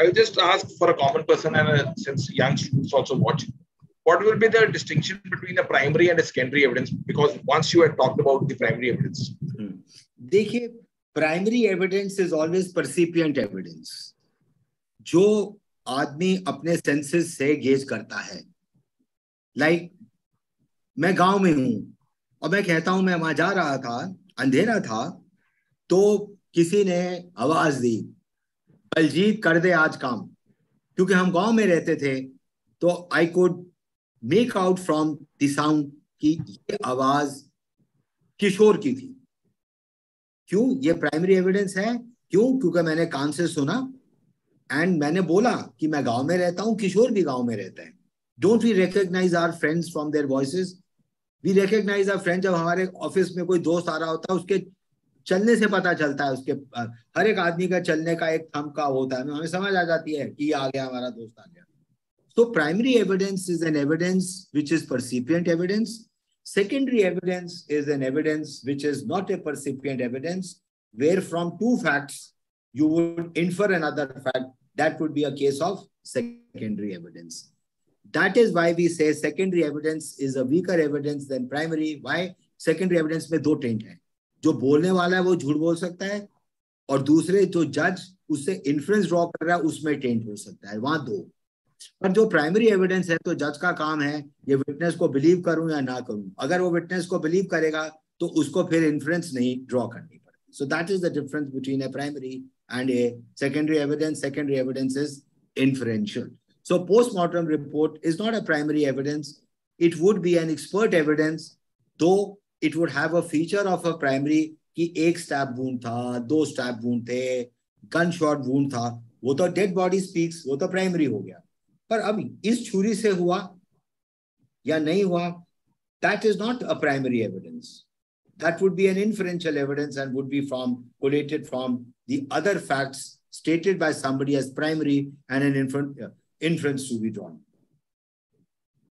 I will just ask for a common person and a, since young students also watch, what will be the distinction between a primary and a secondary evidence? Because once you had talked about the primary evidence. Hmm. देखिए primary evidence is always percipient evidence जो आदमी अपने senses से gauge करता है like like, मैं गाँव में हूँ और मैं कहता हूँ मैं वहाँ जा रहा था अंधेरा था तो किसी ने आवाज़ दी बलजीत, कर दे आज काम। क्योंकि हम गाँव में रहते थे तो I could make out from the sound कि ये आवाज़ किशोर की थी। क्यों? ये प्राइमरी एविडेंस है। क्यों? क्योंकि मैंने कान से सुना एंड मैंने बोला कि मैं गाँव में रहता हूँ, किशोर भी गाँव में रहता है। Don't we recognise our friends from their voices we recognise our friend जब हमारे ऑफ़िस में कोई दोस्त आ रहा होता है, उसके चलने से पता चलता है उसके हर एक आदमी का चलने का एक थम का होता है। हमें समझ आ जाती है कि आ गया हमारा दोस्त, आ गया। तो primary evidence is an evidence which is percipient evidence secondary evidence is an evidence which is not a percipient evidence where from two facts you would infer another fact that would be a case of secondary evidence that is why we say secondary evidence is a weaker evidence than primary why secondary evidence में दो tent है। जो बोलने वाला है वो झूठ बोल सकता है और दूसरे जो जज उससे इन्फ्लुएंस ड्रॉ कर रहा है उसमें टेंट हो सकता है वहाँ दो पर जो प्राइमरी एविडेंस है तो जज का काम है ये विटनेस को बिलीव करूँ या ना करूँ अगर वो विटनेस को बिलीव करेगा तो उसको फिर इन्फ्लुएंस नहीं ड्रॉ करनी पड़ेगी so that is the difference between a primary and a secondary evidence secondary evidence is inferential. So postmortem report is not not primary evidence. It would be an expert evidence, though It would have a feature of a primary कि एक step wound था दो step wound थे gun shot wound था वो तो dead body speaks वो तो प्राइमरी हो गया पर अब इस छुरी से हुआ या नहीं हुआ that is not a primary evidence that would be an inferential evidence and would be from collated from the other facts stated by somebody as primary and an infer- uh, inference to be drawn.